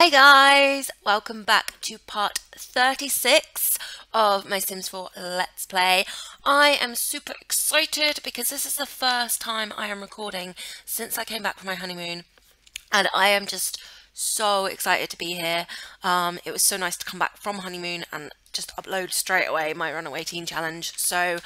Hey guys, welcome back to part 36 of my Sims 4 Let's Play. I am super excited because this is the first time I am recording since I came back from my honeymoon and I am just so excited to be here. Um, it was so nice to come back from honeymoon and just upload straight away my Runaway Teen Challenge. So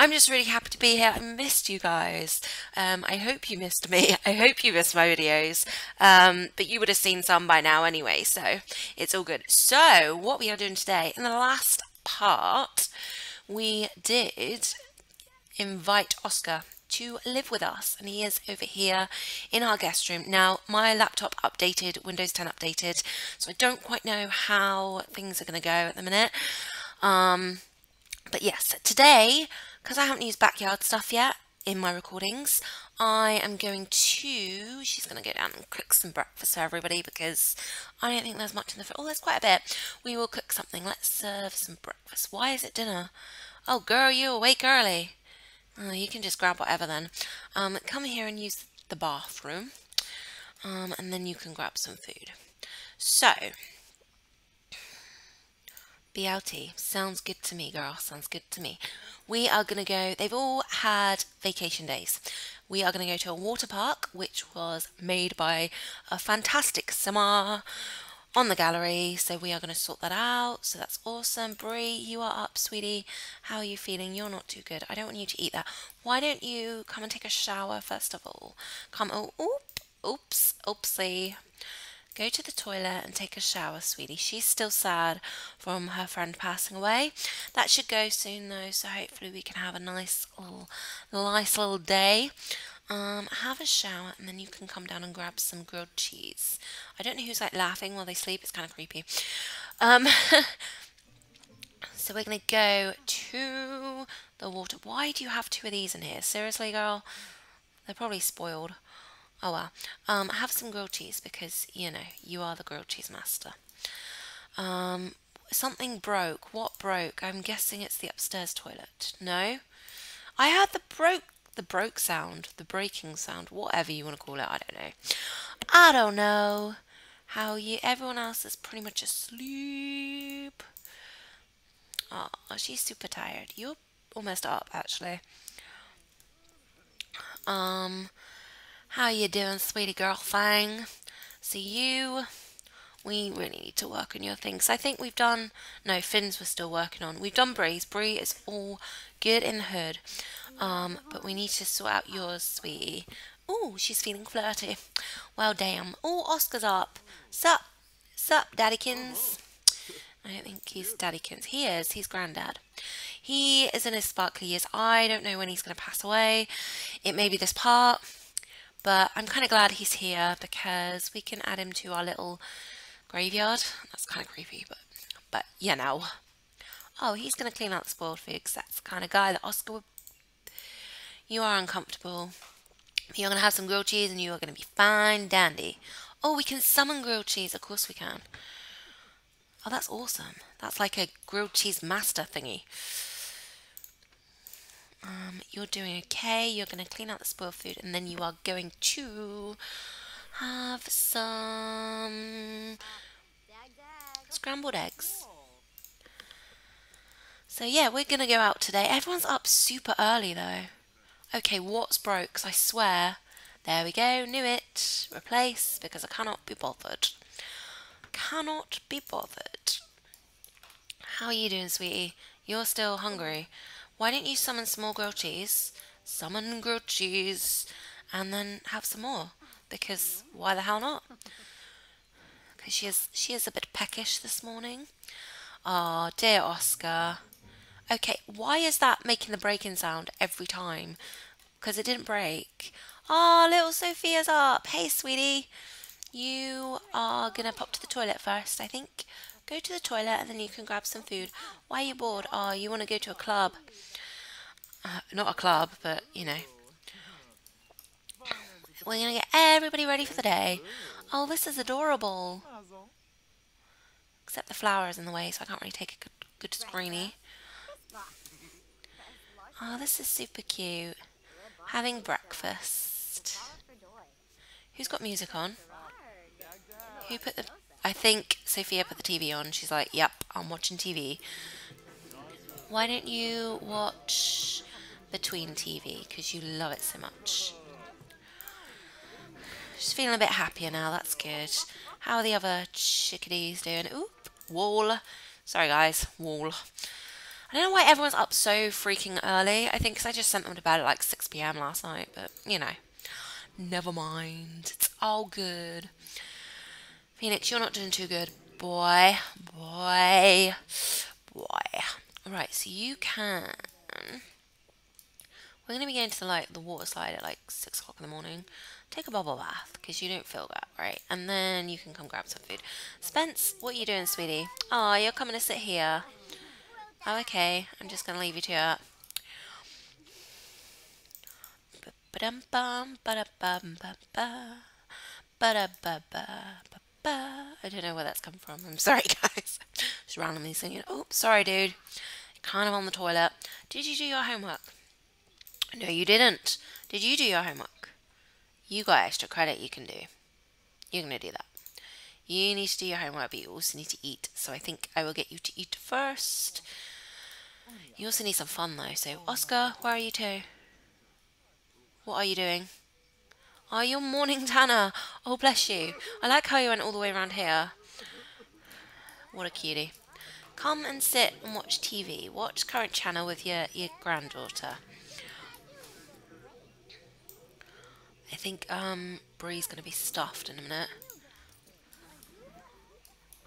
I'm just really happy to be here. I missed you guys. Um, I hope you missed me. I hope you missed my videos. Um, but you would have seen some by now anyway, so it's all good. So, what we are doing today, in the last part, we did invite Oscar to live with us and he is over here in our guest room now my laptop updated windows 10 updated so i don't quite know how things are going to go at the minute um but yes today because I haven't used backyard stuff yet in my recordings, I am going to, she's going to go down and cook some breakfast for everybody because I don't think there's much in the. Oh, there's quite a bit. We will cook something. Let's serve some breakfast. Why is it dinner? Oh, girl, you awake early. Oh, you can just grab whatever then. Um, come here and use the bathroom. Um, and then you can grab some food. So, BLT. Sounds good to me, girl. Sounds good to me. We are going to go, they've all had vacation days. We are going to go to a water park, which was made by a fantastic Simmer on the gallery. So we are going to sort that out. So that's awesome. Bree, you are up, sweetie. How are you feeling? You're not too good. I don't want you to eat that. Why don't you come and take a shower first of all? Come, oh, oop, oops, oopsie. Go to the toilet and take a shower, sweetie. She's still sad from her friend passing away. That should go soon though, so hopefully we can have a nice little, nice little day. Um, have a shower and then you can come down and grab some grilled cheese. I don't know who's like laughing while they sleep. It's kind of creepy. Um, so we're going to go to the water. Why do you have two of these in here? Seriously, girl? They're probably spoiled. Oh well. Um, have some grilled cheese because, you know, you are the grilled cheese master. Um, something broke. What broke? I'm guessing it's the upstairs toilet. No? I heard the broke the broke sound, the breaking sound, whatever you want to call it, I don't know. I don't know. How you everyone else is pretty much asleep. Oh, she's super tired. You're almost up actually. Um how you doing, sweetie girl thing? See you. We really need to work on your things. I think we've done... No, Finn's we're still working on. We've done Bree's. Bree is all good in the hood. Um, but we need to sort out yours, sweetie. Oh, she's feeling flirty. Well, damn. Oh, Oscar's up. Sup? Sup, Daddykins? I don't think he's Daddykins. He is. He's granddad. He is in his sparkly years. I don't know when he's going to pass away. It may be this part. But I'm kind of glad he's here because we can add him to our little graveyard. That's kind of creepy, but, but you know. Oh, he's going to clean out the spoiled food because that's the kind of guy that Oscar would... You are uncomfortable. You're going to have some grilled cheese and you are going to be fine dandy. Oh, we can summon grilled cheese. Of course we can. Oh, that's awesome. That's like a grilled cheese master thingy. Um, you're doing okay. You're going to clean out the spoiled food and then you are going to have some scrambled eggs. So yeah, we're going to go out today. Everyone's up super early though. Okay, what's broke? I swear. There we go, knew it. Replace, because I cannot be bothered. Cannot be bothered. How are you doing, sweetie? You're still hungry. Why don't you summon some more grilled cheese? Summon grilled cheese and then have some more. Because why the hell not? Because she is she is a bit peckish this morning. Oh, dear Oscar. Okay, why is that making the breaking sound every time? Because it didn't break. Oh, little Sophia's up. Hey, sweetie. You are going to pop to the toilet first, I think. Go to the toilet and then you can grab some food. Why are you bored? Oh, you want to go to a club. Uh, not a club, but, you know. We're to get everybody ready for the day. Oh, this is adorable. Except the flower is in the way, so I can't really take a good, good screeny. Oh, this is super cute. Having breakfast. Who's got music on? Who put the I think Sophia put the TV on. She's like, yep, I'm watching TV. Why don't you watch between TV? Because you love it so much. She's feeling a bit happier now. That's good. How are the other chickadees doing? Oop, wall. Sorry, guys, wall. I don't know why everyone's up so freaking early. I think because I just sent them to bed at like 6 p.m. last night, but you know, never mind. It's all good. Phoenix, you're not doing too good. Boy, boy, boy. Alright, so you can... We're going to be going to the, like, the water slide at like 6 o'clock in the morning. Take a bubble bath, because you don't feel that, right? And then you can come grab some food. Spence, what are you doing, sweetie? Oh, you're coming to sit here. Oh, okay. I'm just going to leave you to it. I don't know where that's come from. I'm sorry, guys. Just randomly singing. Oh, sorry, dude. Kind of on the toilet. Did you do your homework? No, you didn't. Did you do your homework? You got extra credit you can do. You're going to do that. You need to do your homework, but you also need to eat. So I think I will get you to eat first. You also need some fun, though. So, Oscar, where are you to? What are you doing? Oh, you're mourning Tanner. Oh, bless you. I like how you went all the way around here. What a cutie. Come and sit and watch TV. Watch current channel with your, your granddaughter. I think um, Bree's going to be stuffed in a minute.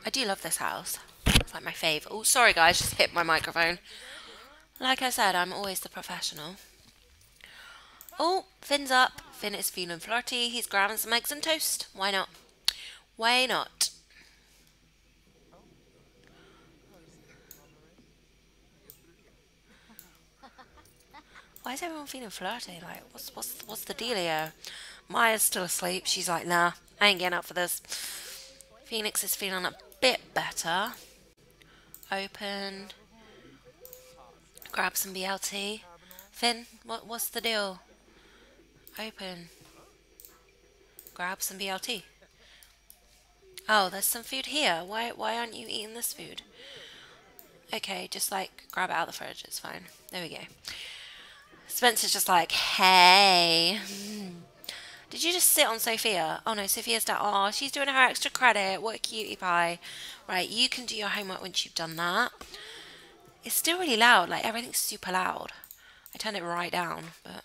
I do love this house. It's like my fave. Oh, sorry guys, just hit my microphone. Like I said, I'm always the professional. Oh, Finn's up. Finn is feeling flirty. He's grabbing some eggs and toast. Why not? Why not? Why is everyone feeling flirty? Like, what's what's what's the deal here? Maya's still asleep. She's like, nah, I ain't getting up for this. Phoenix is feeling a bit better. Open. Grab some BLT. Finn, what what's the deal? Open. Grab some BLT. Oh, there's some food here. Why why aren't you eating this food? Okay, just like grab it out of the fridge. It's fine. There we go. Spencer's just like, hey. Did you just sit on Sophia? Oh no, Sophia's down. Oh, she's doing her extra credit. What a cutie pie. Right, you can do your homework once you've done that. It's still really loud. Like, everything's super loud. I turned it right down, but...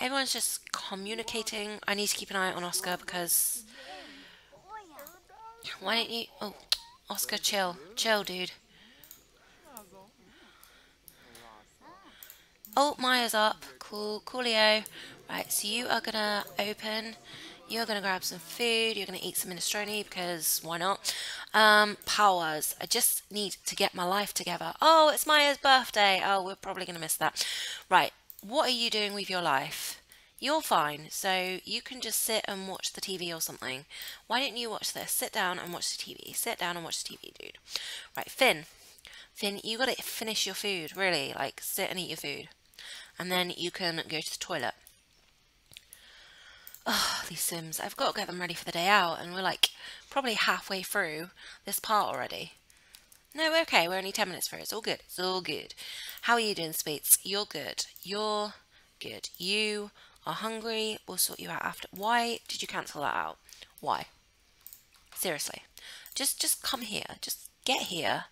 Everyone's just communicating. I need to keep an eye on Oscar because... Why don't you... Oh, Oscar, chill. Chill, dude. Oh, Maya's up. Cool. Coolio. Right, so you are going to open... You're going to grab some food. You're going to eat some minestrone because why not? Um, powers. I just need to get my life together. Oh, it's Maya's birthday. Oh, we're probably going to miss that. Right, what are you doing with your life? You're fine, so you can just sit and watch the TV or something. Why don't you watch this? Sit down and watch the TV. Sit down and watch the TV, dude. Right, Finn. Finn, you gotta finish your food, really. Like, sit and eat your food. And then you can go to the toilet. Oh, these Sims. I've got to get them ready for the day out, and we're like probably halfway through this part already. No, okay. We're only 10 minutes through. It's all good. It's all good. How are you doing, Sweets? You're good. You're good. You are hungry. We'll sort you out after. Why did you cancel that out? Why? Seriously. Just just come here. Just get here.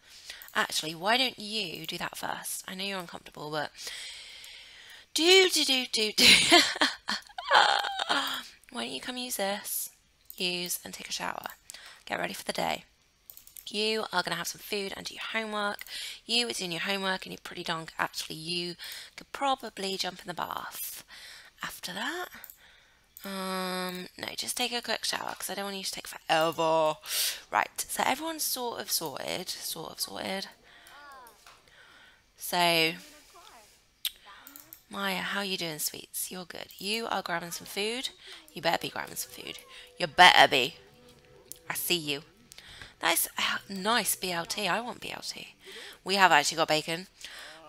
Actually, why don't you do that first? I know you're uncomfortable, but do do do do do. why don't you come use this? Use and take a shower. Get ready for the day. You are going to have some food and do your homework. You is doing your homework and you're pretty darn actually you could probably jump in the bath. After that, um, no, just take a quick shower because I don't want you to take forever. Right, so everyone's sort of sorted, sort of sorted. So, Maya, how you doing, sweets? You're good. You are grabbing some food. You better be grabbing some food. You better be. I see you. Nice, uh, nice BLT. I want BLT. We have actually got bacon.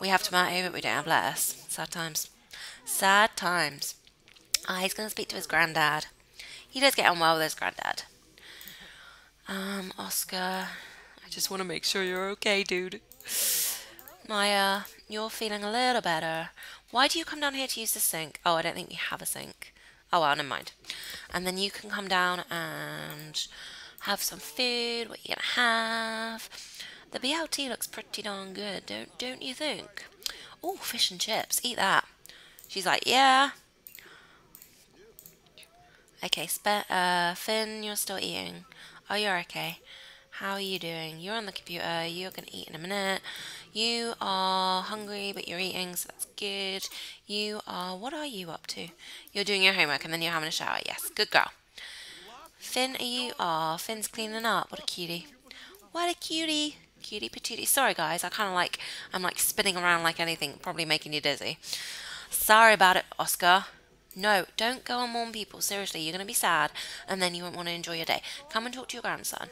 We have tomato, but we don't have lettuce. Sad times. Sad times. Ah, he's going to speak to his granddad. He does get on well with his granddad. Um, Oscar, I just want to make sure you're okay, dude. Maya, you're feeling a little better. Why do you come down here to use the sink? Oh, I don't think you have a sink. Oh, well, never mind. And then you can come down and have some food. What you gonna have? The BLT looks pretty darn good, don't don't you think? Oh, fish and chips. Eat that. She's like, yeah. Okay, Spe uh, Finn, you're still eating. Oh, you're okay. How are you doing? You're on the computer. You're going to eat in a minute. You are hungry, but you're eating, so that's good. You are... What are you up to? You're doing your homework, and then you're having a shower. Yes, good girl. Finn, are you... Oh, Finn's cleaning up. What a cutie. What a cutie. Cutie patootie. Sorry, guys. I kind of like... I'm like spinning around like anything, probably making you dizzy. Sorry about it, Oscar. No, don't go and warn people. Seriously, you're going to be sad, and then you won't want to enjoy your day. Come and talk to your grandson.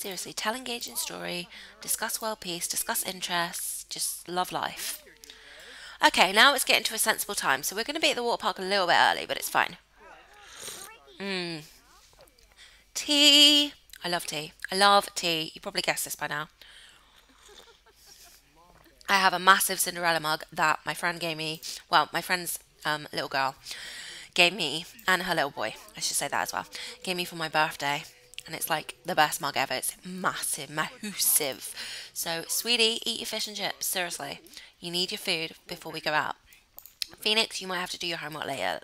Seriously, tell engaging story, discuss world peace, discuss interests, just love life. Okay, now it's getting to a sensible time, so we're going to be at the water park a little bit early, but it's fine. Mmm. Tea. I love tea. I love tea. You probably guessed this by now. I have a massive Cinderella mug that my friend gave me. Well, my friend's um, little girl gave me, and her little boy, I should say that as well, gave me for my birthday and it's like the best mug ever. It's massive, massive. So, sweetie, eat your fish and chips. Seriously, you need your food before we go out. Phoenix, you might have to do your homework later,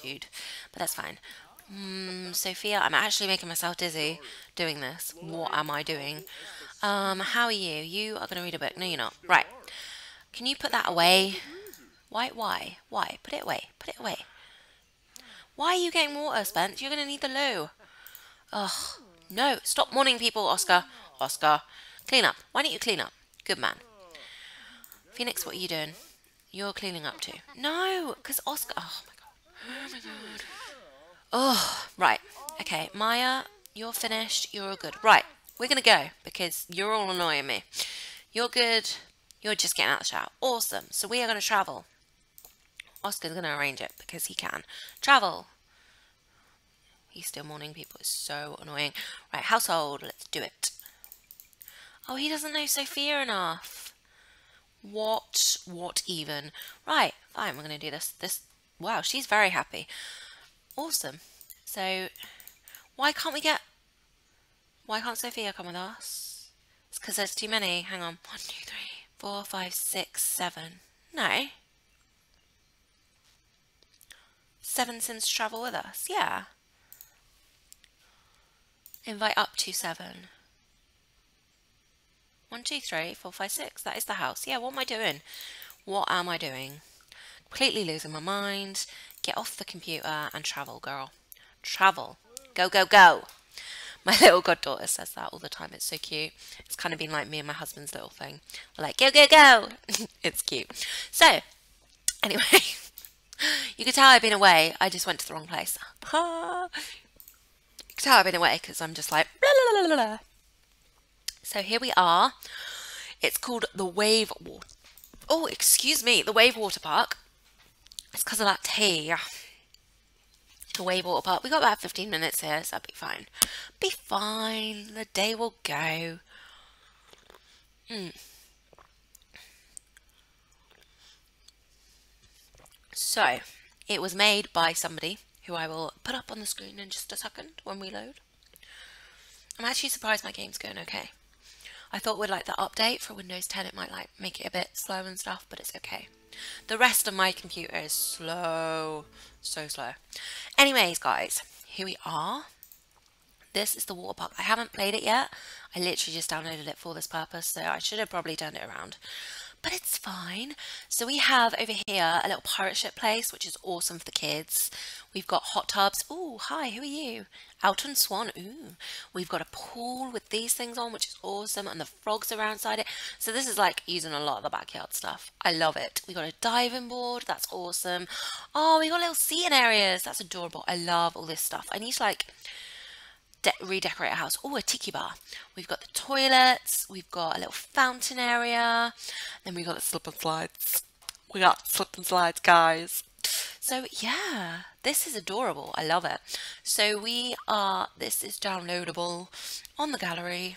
dude, but that's fine. Mm, Sophia, I'm actually making myself dizzy doing this. What am I doing? Um, how are you? You are going to read a book. No, you're not. Right. Can you put that away? Why? Why? Why? Put it away. Put it away. Why are you getting water, Spence? You're going to need the loo. Ugh. No, stop mourning people, Oscar. Oscar, clean up. Why don't you clean up? Good man. Phoenix, what are you doing? You're cleaning up too. No, because Oscar. Oh my god. Oh my god. Oh, right. Okay, Maya, you're finished. You're all good. Right, we're gonna go because you're all annoying me. You're good. You're just getting out of the shower. Awesome. So we are gonna travel. Oscar's gonna arrange it because he can. Travel. He's still mourning people. It's so annoying. Right, household. Let's do it. Oh, he doesn't know Sophia enough. What? What even? Right, fine. We're going to do this. This. Wow, she's very happy. Awesome. So, why can't we get... Why can't Sophia come with us? It's because there's too many. Hang on. One, two, three, four, five, six, seven. No. Seven Sims travel with us. Yeah. Invite up to seven. One, two, three, four, five, six. That is the house. Yeah, what am I doing? What am I doing? Completely losing my mind. Get off the computer and travel, girl. Travel. Go, go, go. My little goddaughter says that all the time. It's so cute. It's kind of been like me and my husband's little thing. We're like, go, go, go. it's cute. So, anyway, you can tell I've been away. I just went to the wrong place. Tell I've been away because I'm just like blah, blah, blah, So here we are. It's called the Wave Water. Oh, excuse me, the Wave Water Park. It's because of that tea. The Wave Water Park. We got about 15 minutes here, so that'll be fine. Be fine. The day will go. Mm. So, it was made by somebody who I will put up on the screen in just a second when we load. I'm actually surprised my game's going okay. I thought with like the update for Windows 10 it might like make it a bit slow and stuff, but it's okay. The rest of my computer is slow, so slow. Anyways, guys, here we are. This is the water park. I haven't played it yet. I literally just downloaded it for this purpose, so I should have probably turned it around but it's fine. So we have over here a little pirate ship place, which is awesome for the kids. We've got hot tubs. Ooh, hi, who are you? Alton Swan. Ooh, we've got a pool with these things on, which is awesome, and the frogs are outside it. So this is like using a lot of the backyard stuff. I love it. We've got a diving board. That's awesome. Oh, we've got little seating areas. That's adorable. I love all this stuff. I need to like redecorate a house. Oh, a tiki bar. We've got the toilets. We've got a little fountain area. Then we've got the slip and slides. We got slip and slides, guys. So yeah, this is adorable. I love it. So we are, this is downloadable on the gallery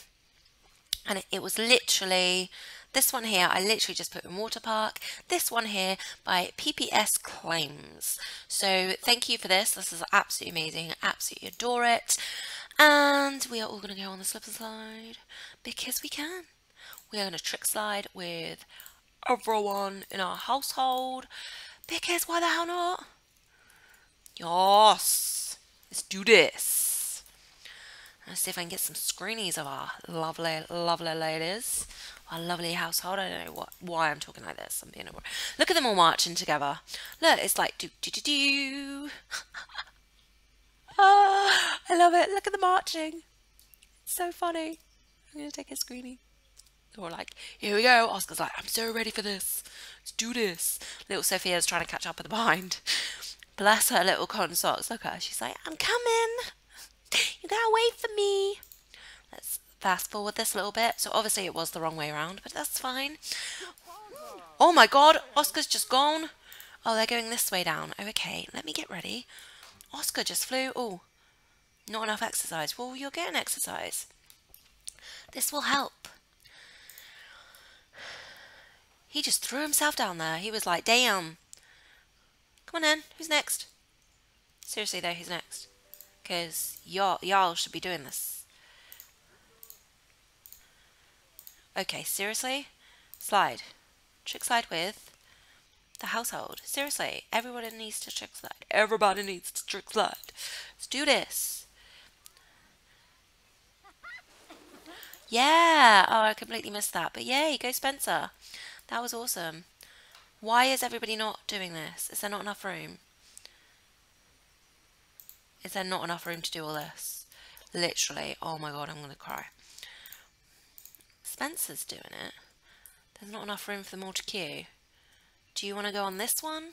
and it, it was literally this one here, I literally just put in Water Park. This one here by PPS Claims. So thank you for this. This is absolutely amazing. absolutely adore it. And we are all going to go on the slip and slide because we can. We are going to trick slide with everyone in our household because why the hell not? Yes. Let's do this. Let's see if I can get some screenies of our lovely, lovely ladies our lovely household. I don't know what why I'm talking like this. I'm being a look at them all marching together. Look, it's like do do do do. ah, I love it. Look at the marching. It's so funny. I'm gonna take a screenie. Or like, here we go. Oscar's like, I'm so ready for this. Let's do this. Little Sophia's trying to catch up with the behind. Bless her little cotton socks. Look at her. She's like, I'm coming. You gotta wait for me. Let's fast forward this a little bit. So obviously it was the wrong way around, but that's fine. Oh my god, Oscar's just gone. Oh, they're going this way down. Oh, okay, let me get ready. Oscar just flew. Oh, not enough exercise. Well, you're getting exercise. This will help. He just threw himself down there. He was like, damn. Come on in. Who's next? Seriously, though, who's next? Because y'all, y'all should be doing this. Okay, seriously? Slide. Trick slide with the household. Seriously, everybody needs to trick slide. Everybody needs to trick slide. Let's do this. Yeah! Oh, I completely missed that. But yay, go Spencer. That was awesome. Why is everybody not doing this? Is there not enough room? Is there not enough room to do all this? Literally. Oh my god, I'm going to cry. Spencer's doing it. There's not enough room for them all to queue. Do you want to go on this one?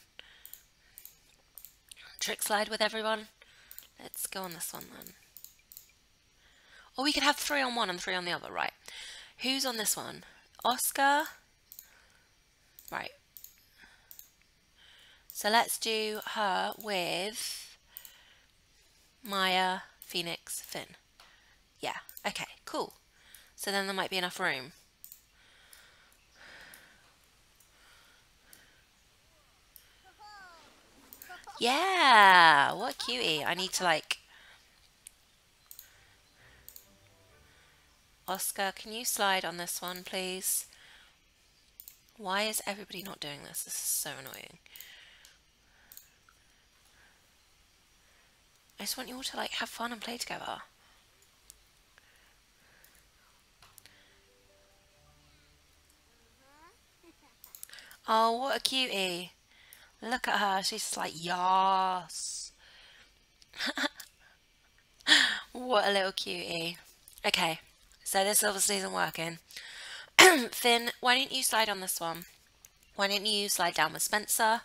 Trick slide with everyone? Let's go on this one then. Or we could have three on one and three on the other, right? Who's on this one? Oscar? Right. So let's do her with Maya, Phoenix, Finn. Yeah, okay, cool. So then there might be enough room. Yeah, what a cutie. I need to like... Oscar, can you slide on this one, please? Why is everybody not doing this? This is so annoying. I just want you all to like have fun and play together. Oh, what a cutie. Look at her. She's like, yas. what a little cutie. Okay, so this obviously isn't working. Finn, why don't you slide on this one? Why don't you slide down with Spencer?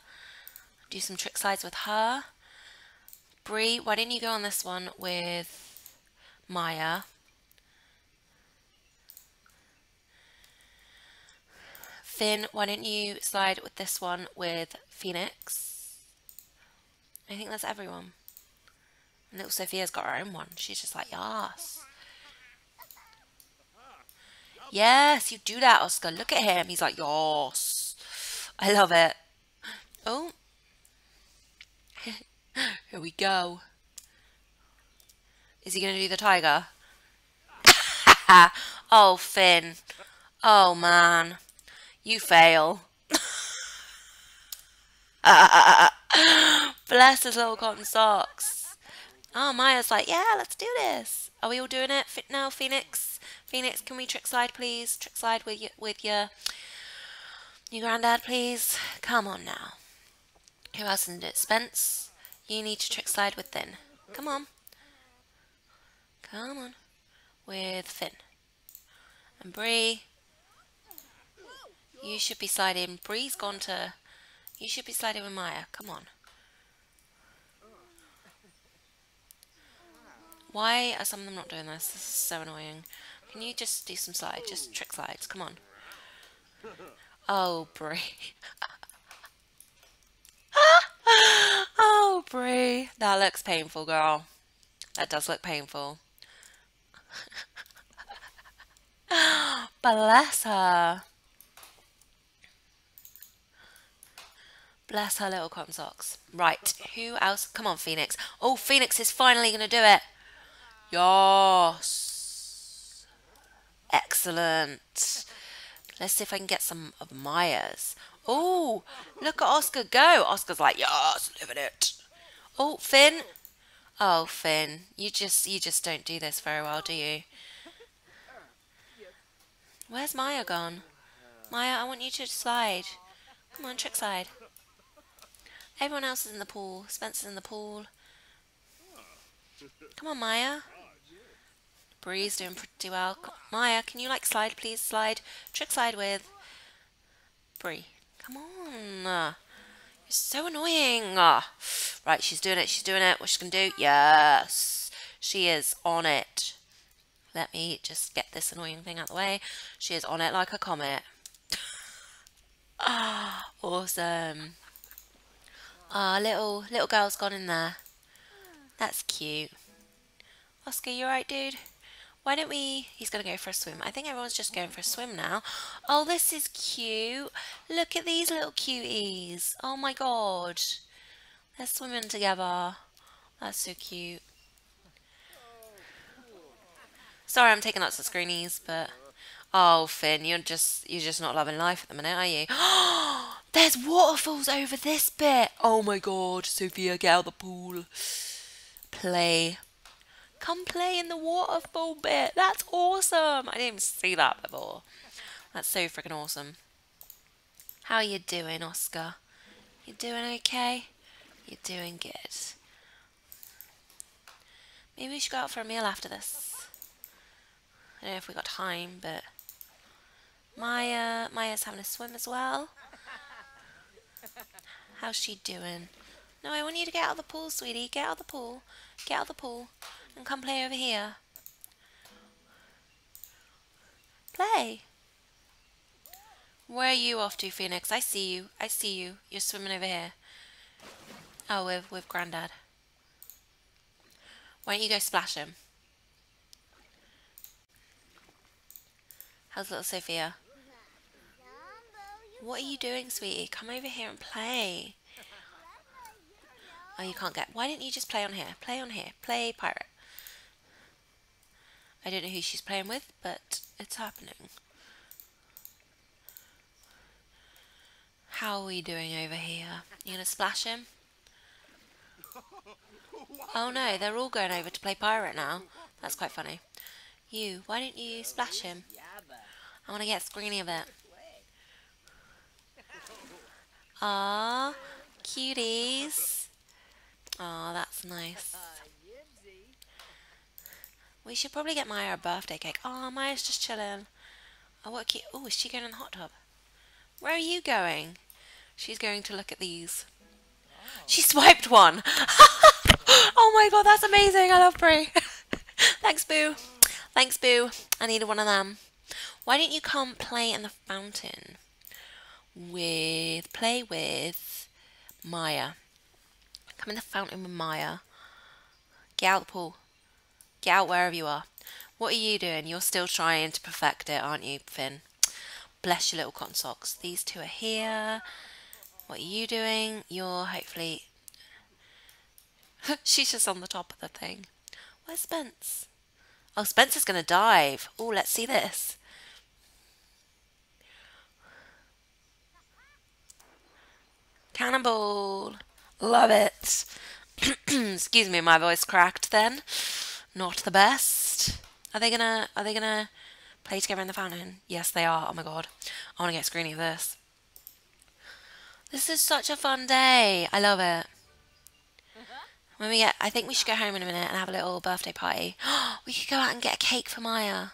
Do some trick slides with her. Bree, why don't you go on this one with Maya? Finn, why don't you slide with this one with Phoenix? I think that's everyone. And little Sophia's got her own one. She's just like, yes. Yes, you do that, Oscar. Look at him. He's like, yes. I love it. Oh. Here we go. Is he going to do the tiger? oh, Finn. Oh, man. You fail. Bless his little cotton socks. Oh, Maya's like, yeah, let's do this. Are we all doing it? Fit now, Phoenix. Phoenix, can we trick slide, please? Trick slide with your with your your granddad, please. Come on now. Who else isn't it? Spence, you need to trick slide with Finn. Come on. Come on. With Finn. And Bree, you should be sliding. Bree's gone to... You should be sliding with Maya. Come on. Why are some of them not doing this? This is so annoying. Can you just do some slides? Just trick slides. Come on. Oh, Bree. Oh, Bree, that looks painful, girl. That does look painful. Bless her. Bless her little cotton socks. Right, who else? Come on, Phoenix. Oh, Phoenix is finally going to do it. Yes. Excellent. Let's see if I can get some of Maya's. Oh, look at Oscar go. Oscar's like, yes, living it. Oh, Finn. Oh, Finn, you just you just don't do this very well, do you? Where's Maya gone? Maya, I want you to slide. Come on, trick slide. Everyone else is in the pool. Spencer's in the pool. Come on, Maya. Bree's doing pretty well. Maya, can you like slide, please? Slide. Trick slide with Bree. Come on. You're so annoying. Right, she's doing it. She's doing it. What's she going to do? Yes. She is on it. Let me just get this annoying thing out of the way. She is on it like a comet. Ah, awesome. Ah, little little girl's gone in there. That's cute. Oscar, you alright, dude? Why don't we... He's going to go for a swim. I think everyone's just going for a swim now. Oh, this is cute. Look at these little cuties. Oh, my God. They're swimming together. That's so cute. Sorry, I'm taking lots of screenies, but... Oh, Finn, you're just you're just not loving life at the minute, are you? There's waterfalls over this bit. Oh my god, Sophia, get out of the pool. Play. Come play in the waterfall bit. That's awesome. I didn't even see that before. That's so freaking awesome. How are you doing, Oscar? You doing okay? You're doing good. Maybe we should go out for a meal after this. I don't know if we got time, but Maya, Maya's having a swim as well. How's she doing? No, I want you to get out of the pool, sweetie. Get out of the pool. Get out of the pool and come play over here. Play. Where are you off to, Phoenix? I see you. I see you. You're swimming over here. Oh, with, with Grandad. Why don't you go splash him? How's little Sophia? What are you doing, sweetie? Come over here and play. Oh, you can't get... Why didn't you just play on here? Play on here. Play pirate. I don't know who she's playing with, but it's happening. How are we doing over here? You gonna splash him? Oh no, they're all going over to play pirate now. That's quite funny. You, why don't you splash him? I want to get screeny of it. Ah, cuties. Oh, that's nice. We should probably get Maya a birthday cake. Oh, Maya's just chilling. Oh, what cute. Oh, is she going in the hot tub? Where are you going? She's going to look at these. She swiped one. oh my god, that's amazing. I love Bree. Thanks, Boo. Thanks, Boo. I needed one of them. Why didn't you come play in the fountain? With play with Maya. Come in the fountain with Maya. Get out the pool. Get out wherever you are. What are you doing? You're still trying to perfect it, aren't you, Finn? Bless your little cotton socks. These two are here. What are you doing? You're hopefully... She's just on the top of the thing. Where's Spence? Oh, Spencer's going to dive. Oh, let's see this. Cannonball. Love it. Excuse me, my voice cracked then. Not the best. Are they gonna are they gonna play together in the fountain? Yes they are. Oh my god. I wanna get screeny of this. This is such a fun day. I love it. Mm-hmm. When we get I think we should go home in a minute and have a little birthday party. we could go out and get a cake for Maya.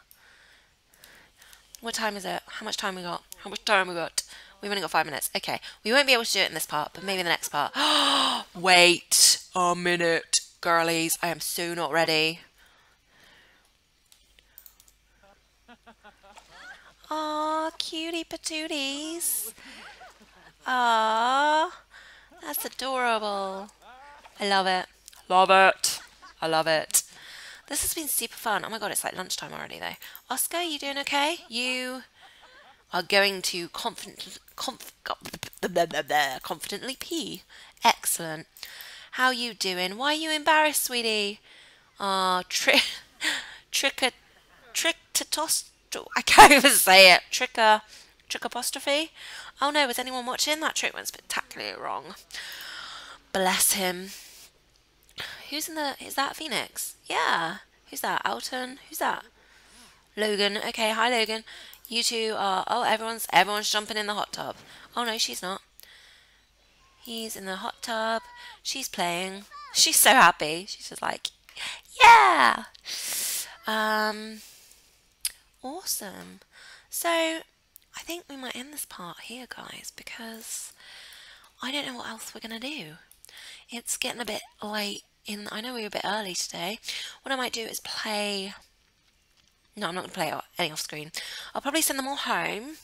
What time is it? How much time we got? How much time we got? We've only got five minutes. Okay, we won't be able to do it in this part, but maybe in the next part. Wait a minute, girlies. I am so not ready. Aw, cutie patooties. Aw, that's adorable. I love it. Love it. I love it. This has been super fun. Oh my god, it's like lunchtime already though. Oscar, you doing okay? You are going to confident, conf, confidently pee. Excellent. How you doing? Why are you embarrassed, sweetie? Ah, uh, trick, trick, trick to. I can't even say it. Tricker, trick apostrophe. Oh no, was anyone watching? That trick went spectacularly wrong. Bless him. Who's in the? Is that Phoenix? Yeah. Who's that? Alton. Who's that? Logan. Okay. Hi, Logan. You two are. Oh, everyone's everyone's jumping in the hot tub. Oh no, she's not. He's in the hot tub. She's playing. She's so happy. She's just like, yeah. Um. Awesome. So, I think we might end this part here, guys, because I don't know what else we're gonna do. It's getting a bit late in. I know we were a bit early today. What I might do is play no, I'm not going to play any off screen. I'll probably send them all home,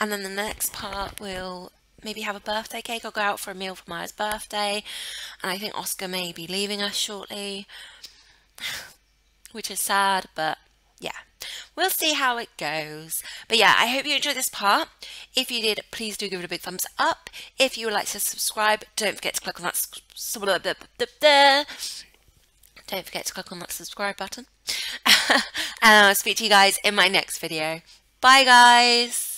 and then the next part will maybe have a birthday cake. I'll go out for a meal for Maya's birthday, and I think Oscar may be leaving us shortly, which is sad, but yeah. We'll see how it goes. But yeah, I hope you enjoyed this part. If you did, please do give it a big thumbs up. If you would like to subscribe, don't forget to click on that don't forget to click on that subscribe button. and I'll speak to you guys in my next video. Bye guys!